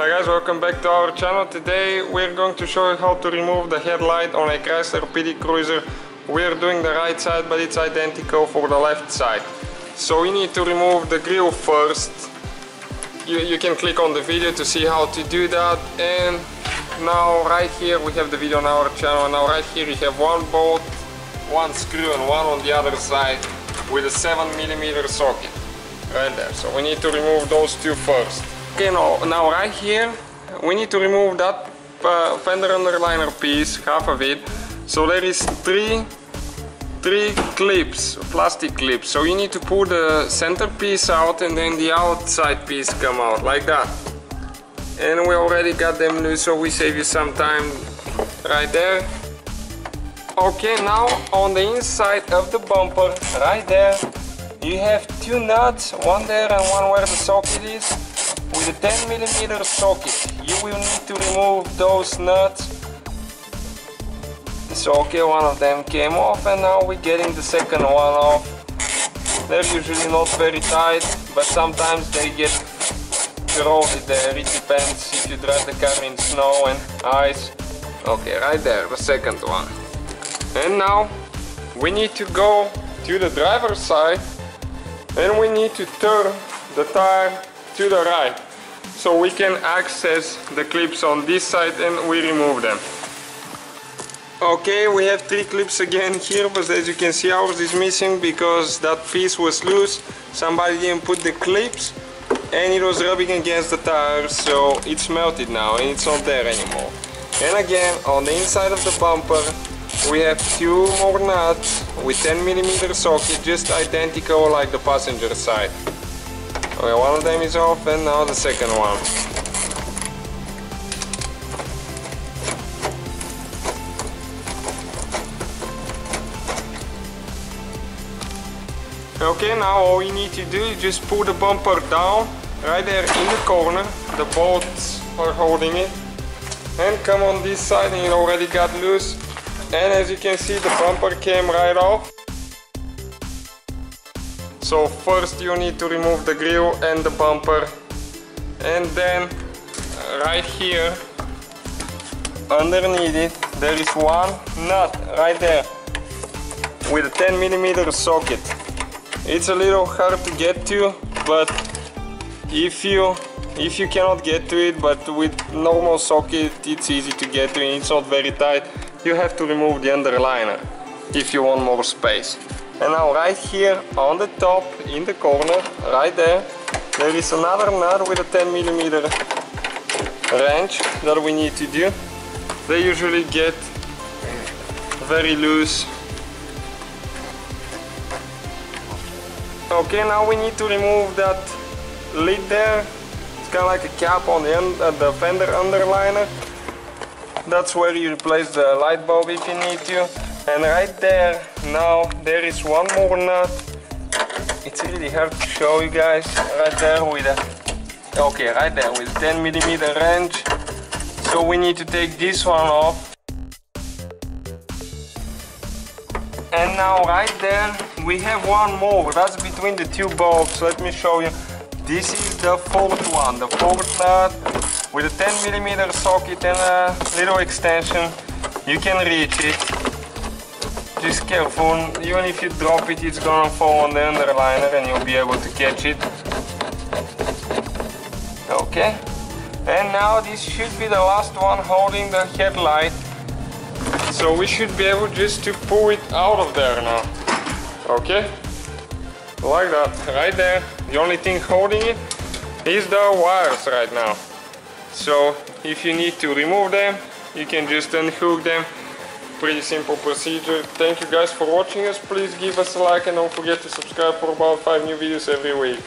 Hi guys, welcome back to our channel. Today we're going to show you how to remove the headlight on a Chrysler PT Cruiser. We're doing the right side, but it's identical for the left side. So we need to remove the grille first. You, you can click on the video to see how to do that. And now right here we have the video on our channel. Now right here you have one bolt, one screw and one on the other side with a 7 millimeter socket right there. So we need to remove those two first. Okay, now, now right here we need to remove that uh, fender underliner piece, half of it. So there is three three clips, plastic clips. So you need to pull the center piece out and then the outside piece come out like that. And we already got them loose, so we save you some time right there. Okay, now on the inside of the bumper, right there, you have two nuts, one there and one where the socket is. A 10 millimeter socket, you will need to remove those nuts. So okay, one of them came off and now we're getting the second one off. They're usually not very tight, but sometimes they get corroded there. It depends if you drive the car in snow and ice. Okay, right there, the second one. And now we need to go to the driver's side and we need to turn the tire to the right so we can access the clips on this side and we remove them. Okay, we have three clips again here, but as you can see ours is missing because that piece was loose. Somebody didn't put the clips and it was rubbing against the tire, so it's melted now and it's not there anymore. And again, on the inside of the bumper, we have two more nuts with 10 millimeter socket, just identical like the passenger side. Okay, one of them is off and now the second one. Okay, now all we need to do is just pull the bumper down right there in the corner. The bolts are holding it. And come on this side and it already got loose. And as you can see the bumper came right off. So first you need to remove the grille and the bumper. And then uh, right here underneath it there is one nut right there with a 10 millimeter socket. It's a little hard to get to but if you if you cannot get to it but with normal socket it's easy to get to and it's not very tight. You have to remove the underliner if you want more space. And now right here on the top, in the corner, right there, there is another nut with a 10 millimeter wrench that we need to do. They usually get very loose. Okay, now we need to remove that lid there. It's kind of like a cap on the, end, uh, the fender underliner. That's where you replace the light bulb if you need to and right there now there is one more nut. It's really hard to show you guys. Right there with a okay right there with 10 millimeter wrench so we need to take this one off. And now right there we have one more. That's between the two bulbs. Let me show you. This is the fourth one the fourth nut with a 10 millimeter socket and a little extension. You can reach it just careful, even if you drop it, it's gonna fall on the underliner and you'll be able to catch it. Okay. And now this should be the last one holding the headlight. So we should be able just to pull it out of there now. Okay? Like that, right there. The only thing holding it is the wires right now. So if you need to remove them, you can just unhook them pretty simple procedure. Thank you guys for watching us. Please give us a like and don't forget to subscribe for about 5 new videos every week.